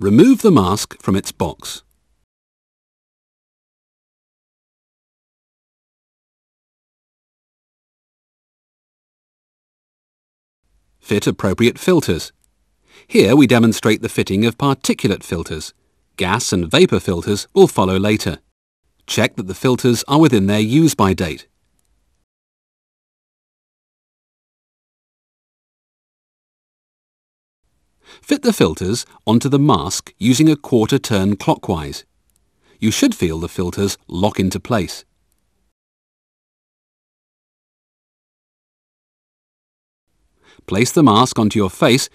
Remove the mask from its box. Fit appropriate filters. Here we demonstrate the fitting of particulate filters. Gas and vapour filters will follow later. Check that the filters are within their use-by date. Fit the filters onto the mask using a quarter turn clockwise. You should feel the filters lock into place. Place the mask onto your face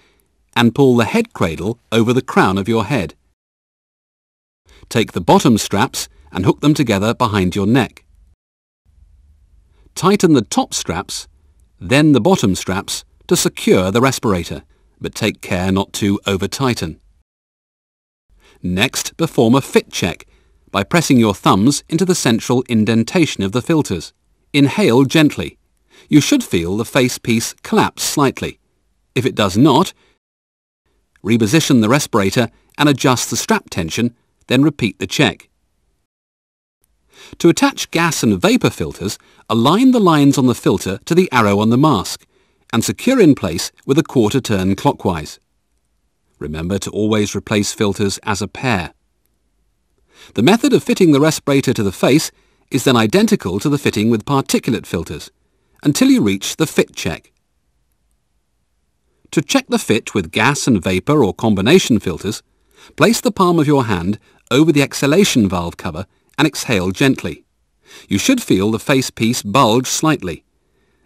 and pull the head cradle over the crown of your head. Take the bottom straps and hook them together behind your neck. Tighten the top straps, then the bottom straps to secure the respirator, but take care not to over-tighten. Next, perform a fit check by pressing your thumbs into the central indentation of the filters. Inhale gently. You should feel the face piece collapse slightly. If it does not, reposition the respirator and adjust the strap tension, then repeat the check. To attach gas and vapour filters, align the lines on the filter to the arrow on the mask and secure in place with a quarter turn clockwise. Remember to always replace filters as a pair. The method of fitting the respirator to the face is then identical to the fitting with particulate filters until you reach the fit check. To check the fit with gas and vapour or combination filters, place the palm of your hand over the exhalation valve cover and exhale gently. You should feel the face piece bulge slightly.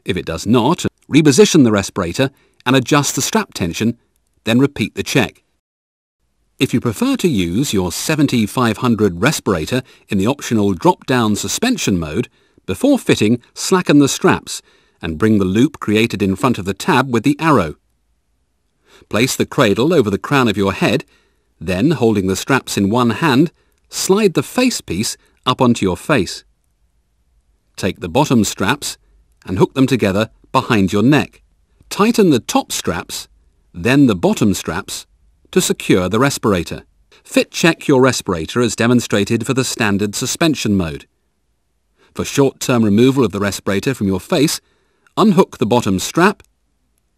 If it does not, reposition the respirator and adjust the strap tension, then repeat the check. If you prefer to use your 7500 respirator in the optional drop-down suspension mode, before fitting, slacken the straps and bring the loop created in front of the tab with the arrow. Place the cradle over the crown of your head, then, holding the straps in one hand, slide the face piece up onto your face. Take the bottom straps and hook them together behind your neck. Tighten the top straps, then the bottom straps, to secure the respirator. Fit check your respirator as demonstrated for the standard suspension mode. For short-term removal of the respirator from your face, unhook the bottom strap,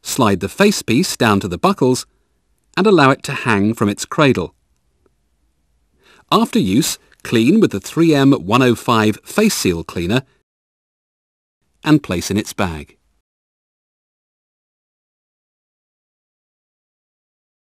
slide the face piece down to the buckles, and allow it to hang from its cradle. After use, clean with the 3M 105 face seal cleaner and place in its bag.